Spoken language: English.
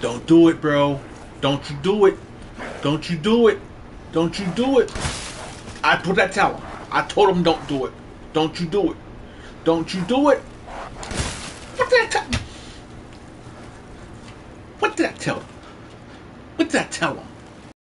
Don't do it, bro. Don't you do it. Don't you do it. Don't you do it. I put that towel. I told him don't do it. Don't you do it. Don't you do it. What did I tell What did I tell him? What did I tell him?